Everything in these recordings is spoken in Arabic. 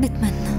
بتمنى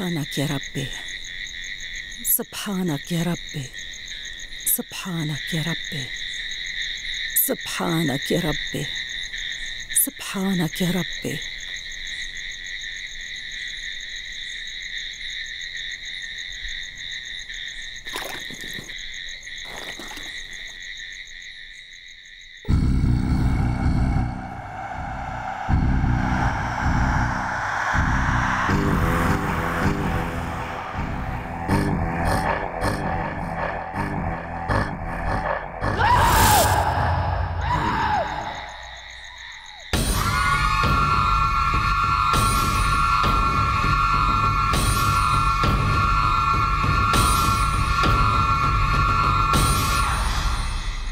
سبحانك يا ربي. سبحانك يا ربي. سبحانك يا ربي. سبحانك يا ربي. سبحانك يا ربي.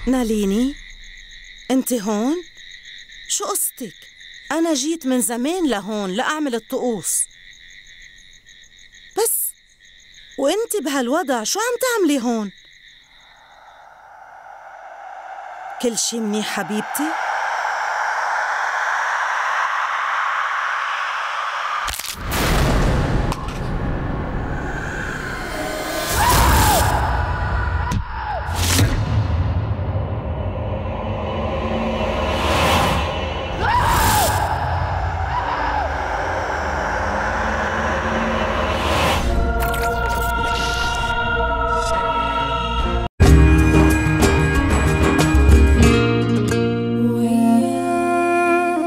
ناليني أنت هون؟ شو قصتك؟ أنا جيت من زمان لهون لأعمل الطقوس. بس وأنت بهالوضع شو عم تعملي هون؟ كل شي منيح حبيبتي؟